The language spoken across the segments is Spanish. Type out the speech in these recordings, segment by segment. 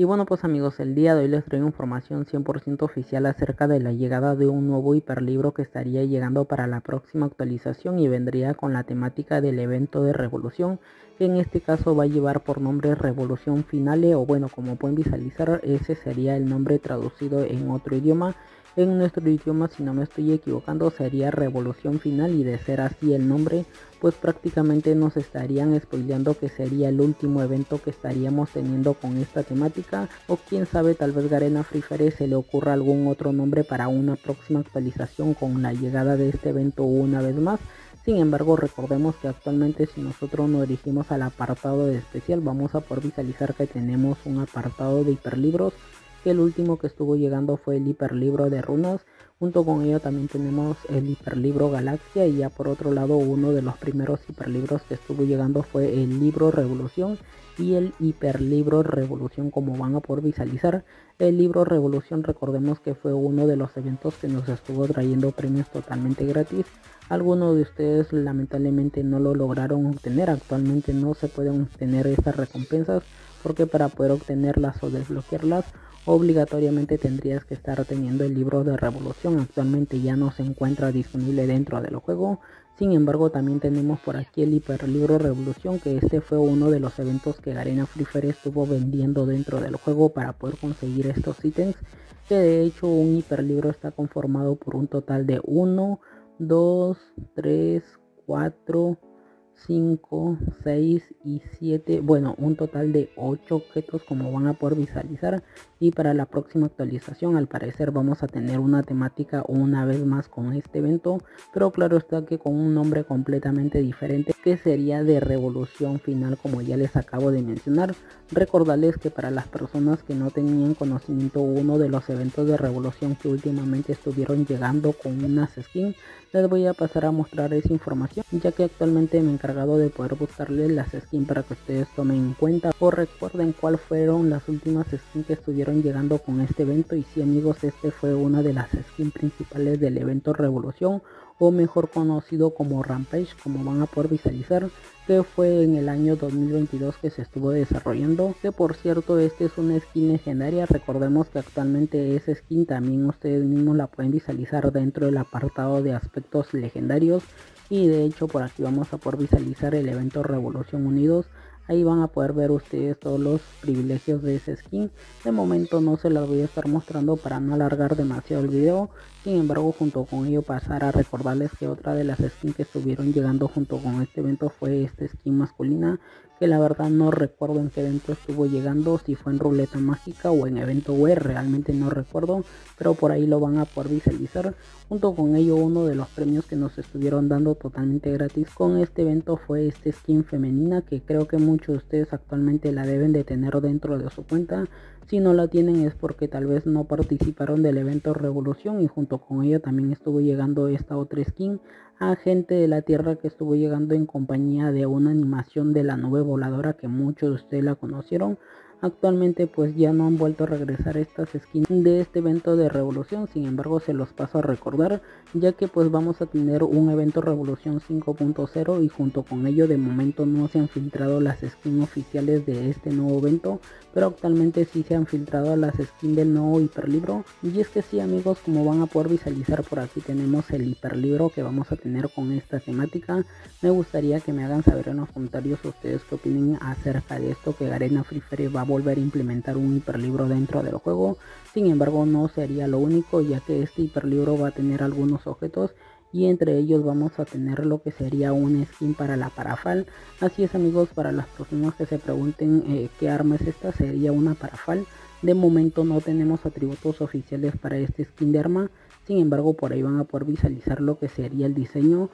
Y bueno pues amigos, el día de hoy les traigo información 100% oficial acerca de la llegada de un nuevo hiperlibro que estaría llegando para la próxima actualización y vendría con la temática del evento de revolución, que en este caso va a llevar por nombre Revolución Finale o bueno como pueden visualizar ese sería el nombre traducido en otro idioma en nuestro idioma si no me estoy equivocando sería revolución final y de ser así el nombre pues prácticamente nos estarían spoileando que sería el último evento que estaríamos teniendo con esta temática o quién sabe tal vez Garena Free Fire se le ocurra algún otro nombre para una próxima actualización con la llegada de este evento una vez más. Sin embargo recordemos que actualmente si nosotros nos dirigimos al apartado de especial vamos a poder visualizar que tenemos un apartado de hiperlibros el último que estuvo llegando fue el hiperlibro de runas. Junto con ello también tenemos el hiperlibro galaxia y ya por otro lado uno de los primeros hiperlibros que estuvo llegando fue el libro revolución y el hiperlibro revolución como van a poder visualizar. El libro revolución recordemos que fue uno de los eventos que nos estuvo trayendo premios totalmente gratis. Algunos de ustedes lamentablemente no lo lograron obtener. Actualmente no se pueden obtener estas recompensas porque para poder obtenerlas o desbloquearlas obligatoriamente tendrías que estar teniendo el libro de revolución. Actualmente ya no se encuentra disponible dentro del juego sin embargo también tenemos por aquí el hiperlibro revolución que este fue uno de los eventos que Garena Free estuvo vendiendo dentro del juego para poder conseguir estos ítems que de hecho un hiperlibro está conformado por un total de 1 2 3 4 5, 6 y 7, bueno, un total de 8 objetos como van a poder visualizar y para la próxima actualización al parecer vamos a tener una temática una vez más con este evento, pero claro está que con un nombre completamente diferente que sería de revolución final como ya les acabo de mencionar. Recordarles que para las personas que no tenían conocimiento uno de los eventos de revolución que últimamente estuvieron llegando con unas skins, les voy a pasar a mostrar esa información ya que actualmente me he encargado de poder buscarles las skins para que ustedes tomen en cuenta o recuerden cuál fueron las últimas skins que estuvieron llegando con este evento. Y si amigos este fue una de las skins principales del evento revolución o mejor conocido como Rampage como van a poder visualizar que fue en el año 2022 que se estuvo desarrollando que por cierto este es una skin legendaria recordemos que actualmente esa skin también ustedes mismos la pueden visualizar dentro del apartado de aspectos legendarios y de hecho por aquí vamos a poder visualizar el evento Revolución Unidos ahí van a poder ver ustedes todos los privilegios de ese skin de momento no se las voy a estar mostrando para no alargar demasiado el video sin embargo junto con ello pasar a recordarles que otra de las skins que estuvieron llegando junto con este evento fue esta skin masculina que la verdad no recuerdo en qué evento estuvo llegando, si fue en ruleta mágica o en evento web, realmente no recuerdo, pero por ahí lo van a poder visualizar. Junto con ello uno de los premios que nos estuvieron dando totalmente gratis con este evento fue este skin femenina que creo que muchos de ustedes actualmente la deben de tener dentro de su cuenta. Si no la tienen es porque tal vez no participaron del evento revolución y junto con ello también estuvo llegando esta otra skin a gente de la Tierra que estuvo llegando en compañía de una animación de la nube voladora que muchos de ustedes la conocieron. Actualmente pues ya no han vuelto a regresar estas skins de este evento de revolución, sin embargo se los paso a recordar ya que pues vamos a tener un evento revolución 5.0 y junto con ello de momento no se han filtrado las skins oficiales de este nuevo evento, pero actualmente sí se han filtrado las skins del nuevo hiperlibro. Y es que sí amigos como van a poder visualizar por aquí tenemos el hiperlibro que vamos a tener con esta temática, me gustaría que me hagan saber en los comentarios ustedes qué opinen acerca de esto que Garena Free Fire va volver a implementar un hiperlibro dentro del juego. Sin embargo, no sería lo único, ya que este hiperlibro va a tener algunos objetos y entre ellos vamos a tener lo que sería un skin para la parafal. Así es amigos, para las personas que se pregunten eh, qué arma es esta, sería una parafal. De momento no tenemos atributos oficiales para este skin de arma, sin embargo por ahí van a poder visualizar lo que sería el diseño.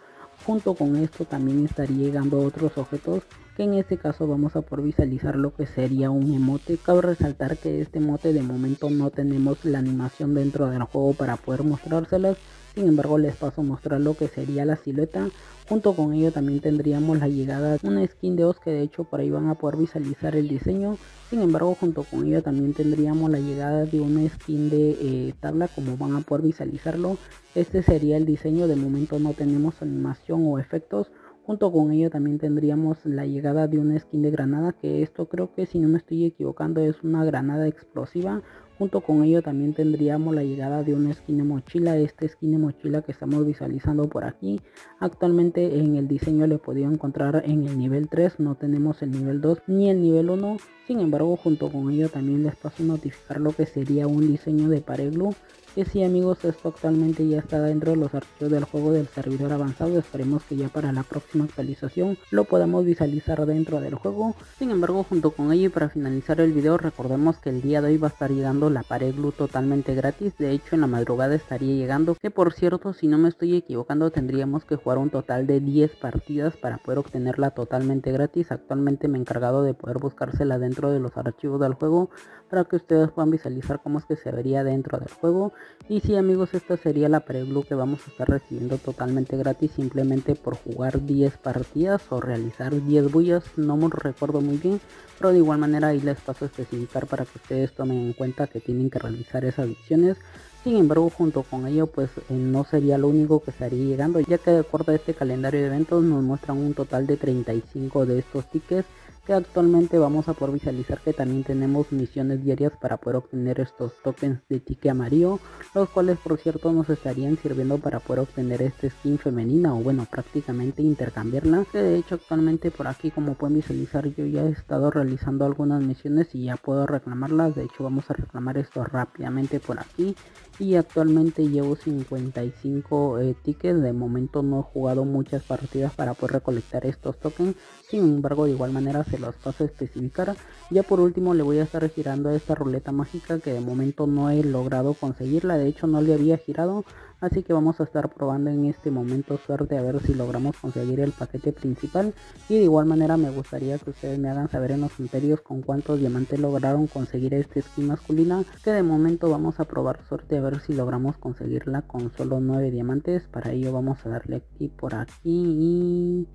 Junto con esto también estaría llegando otros objetos que en este caso vamos a por visualizar lo que sería un emote. Cabe resaltar que este emote de momento no tenemos la animación dentro del juego para poder mostrárselas. Sin embargo les paso a mostrar lo que sería la silueta. Junto con ello también tendríamos la llegada de una skin de Oz que de hecho por ahí van a poder visualizar el diseño. Sin embargo junto con ello también tendríamos la llegada de una skin de eh, tabla como van a poder visualizarlo. Este sería el diseño. De momento no tenemos animación o efectos Junto con ello también tendríamos la llegada de una skin de granada, que esto creo que si no me estoy equivocando es una granada explosiva. Junto con ello también tendríamos la llegada de una de mochila, este de mochila que estamos visualizando por aquí. Actualmente en el diseño le podido encontrar en el nivel 3, no tenemos el nivel 2 ni el nivel 1. Sin embargo, junto con ello también les paso a notificar lo que sería un diseño de Pareglu que sí amigos esto actualmente ya está dentro de los archivos del juego del servidor avanzado esperemos que ya para la próxima actualización lo podamos visualizar dentro del juego sin embargo junto con ello y para finalizar el video recordemos que el día de hoy va a estar llegando la pared glue totalmente gratis. De hecho en la madrugada estaría llegando que por cierto si no me estoy equivocando tendríamos que jugar un total de 10 partidas para poder obtenerla totalmente gratis. Actualmente me he encargado de poder buscársela dentro de los archivos del juego para que ustedes puedan visualizar cómo es que se vería dentro del juego. Y sí amigos, esta sería la pre-blue que vamos a estar recibiendo totalmente gratis simplemente por jugar 10 partidas o realizar 10 bullas, no me recuerdo muy bien, pero de igual manera ahí les paso a especificar para que ustedes tomen en cuenta que tienen que realizar esas acciones. Sin embargo, junto con ello, pues eh, no sería lo único que estaría llegando, ya que de acuerdo a este calendario de eventos nos muestran un total de 35 de estos tickets que actualmente vamos a poder visualizar que también tenemos misiones diarias para poder obtener estos tokens de tique amarillo los cuales por cierto nos estarían sirviendo para poder obtener este skin femenina o bueno prácticamente intercambiarla. Que de hecho actualmente por aquí como pueden visualizar yo ya he estado realizando algunas misiones y ya puedo reclamarlas. De hecho vamos a reclamar esto rápidamente por aquí y actualmente llevo 55 eh, tickets. De momento no he jugado muchas partidas para poder recolectar estos tokens. Sin embargo de igual manera se los paso a especificar. Ya por último le voy a estar girando esta ruleta mágica que de momento no he logrado conseguirla, de hecho no le había girado, así que vamos a estar probando en este momento suerte a ver si logramos conseguir el paquete principal. Y de igual manera me gustaría que ustedes me hagan saber en los comentarios con cuántos diamantes lograron conseguir este skin masculina que de momento vamos a probar suerte a ver si logramos conseguirla con solo 9 diamantes. Para ello vamos a darle aquí por aquí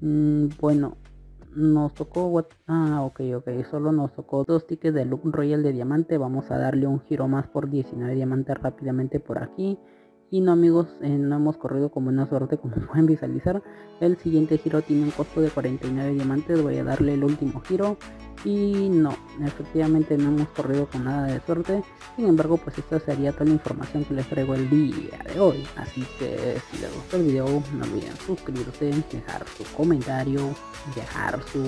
y mm, bueno nos tocó ah ok ok solo nos tocó dos tickets de look royal de diamante vamos a darle un giro más por 19 diamantes rápidamente por aquí y no amigos eh, no hemos corrido con buena suerte como pueden visualizar. El siguiente giro tiene un costo de 49 diamantes. Voy a darle el último giro. Y no efectivamente no hemos corrido con nada de suerte. Sin embargo pues esta sería toda la información que les traigo el día de hoy. Así que si les gustó el video no olviden suscribirse dejar su comentario dejar su